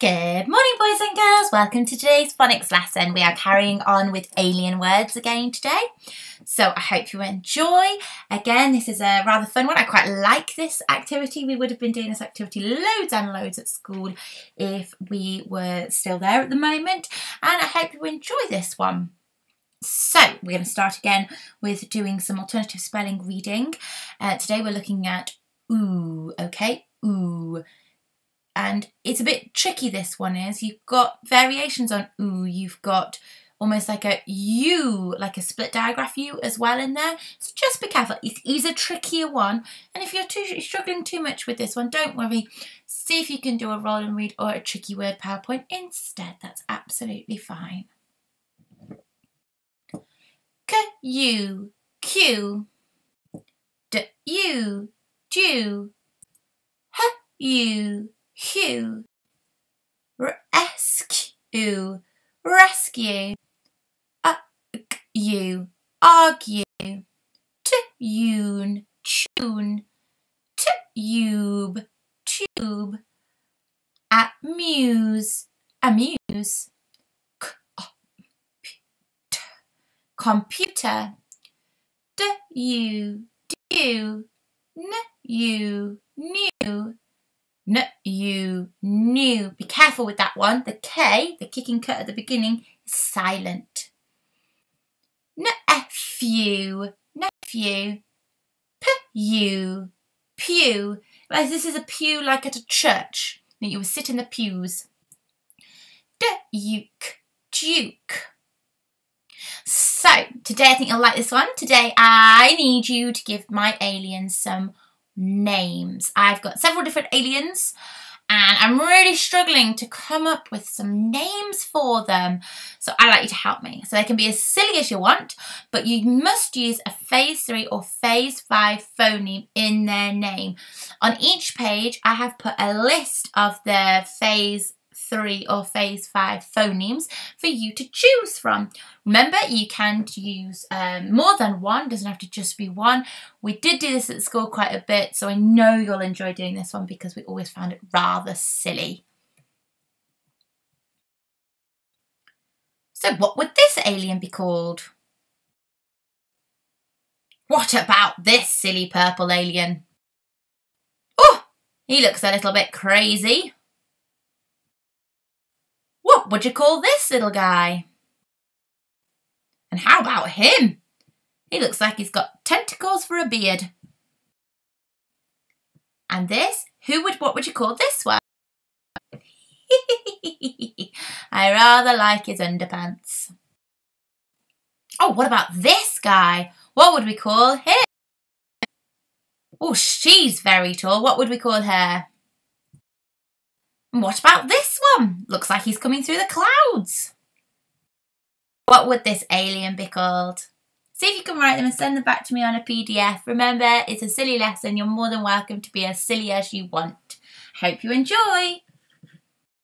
Good morning, boys and girls. Welcome to today's phonics lesson. We are carrying on with alien words again today. So I hope you enjoy. Again, this is a rather fun one. I quite like this activity. We would have been doing this activity loads and loads at school if we were still there at the moment. And I hope you enjoy this one. So we're going to start again with doing some alternative spelling reading. Uh, today we're looking at ooh, okay, ooh and it's a bit tricky this one is you've got variations on ooh you've got almost like a u like a split digraph u as well in there. So just be careful it is a trickier one. And if you're too struggling too much with this one don't worry. See if you can do a roll and read or a tricky word powerpoint instead that's absolutely fine. K u q d u hue, rescue, rescue, you, argue, tune, tune, tube, tube, amuse, amuse, computer, d you, do, n you, new, N you knew. Be careful with that one. The K, the kicking cut at the beginning, is silent. Nephew, nephew. P you, pew. Like this is a pew like at a church. That you would sit in the pews. Duke, duke. So, today I think you'll like this one. Today I need you to give my aliens some names. I've got several different aliens and I'm really struggling to come up with some names for them. So I'd like you to help me. So they can be as silly as you want, but you must use a phase 3 or phase 5 phoneme in their name. On each page, I have put a list of the phase three or phase five phonemes for you to choose from. Remember, you can use um, more than one, doesn't have to just be one. We did do this at school quite a bit, so I know you'll enjoy doing this one because we always found it rather silly. So what would this alien be called? What about this silly purple alien? Oh, he looks a little bit crazy. What would you call this little guy? And how about him? He looks like he's got tentacles for a beard. And this? Who would, what would you call this one? I rather like his underpants. Oh, what about this guy? What would we call him? Oh, she's very tall. What would we call her? What about this one? Looks like he's coming through the clouds. What would this alien be called? See if you can write them and send them back to me on a PDF. Remember, it's a silly lesson. You're more than welcome to be as silly as you want. Hope you enjoy.